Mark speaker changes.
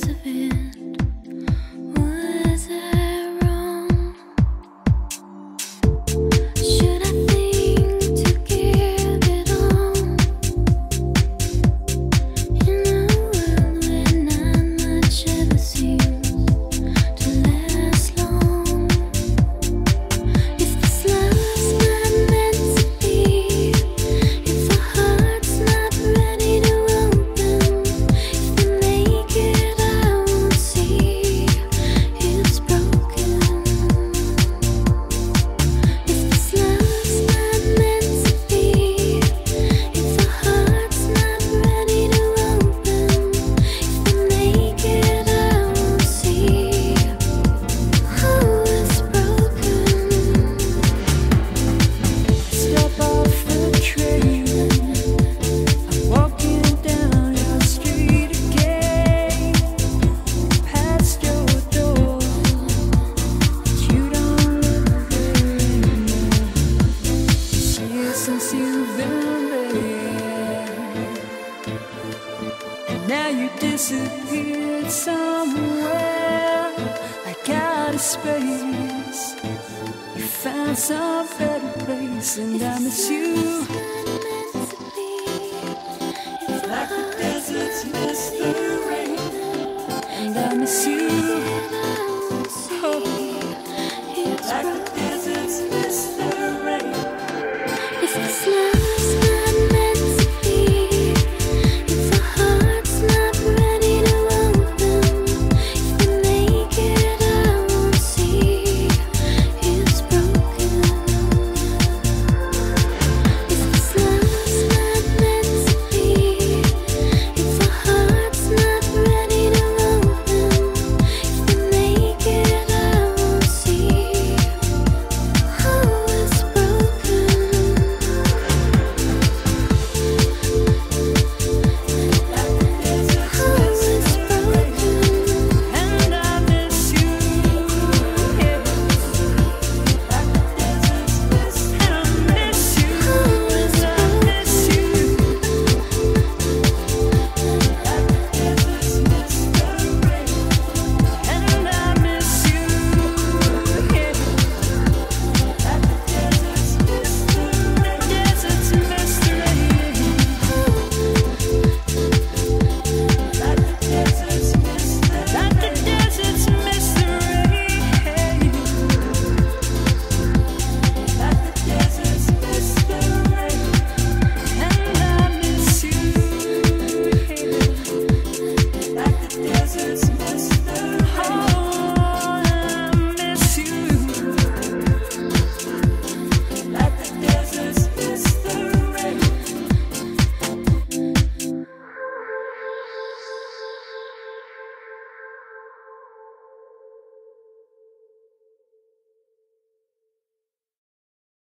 Speaker 1: sense of it.
Speaker 2: disappeared somewhere. Like out of space, you found some better place, and I miss you.